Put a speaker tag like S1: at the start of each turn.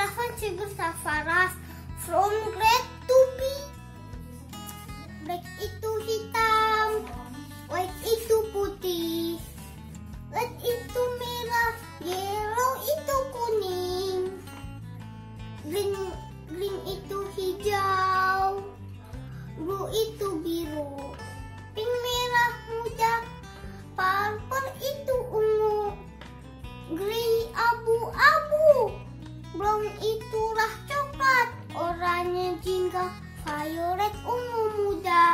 S1: Rafan Sigif Safaras from red to be. Black itu hitam. White itu putih. Red itu merah. Yellow itu kuning. Green green itu hijau. Blue itu biru. Pink merah muda. Purple itu ungu. Gray abu-abu. sa sayo rin umumuda.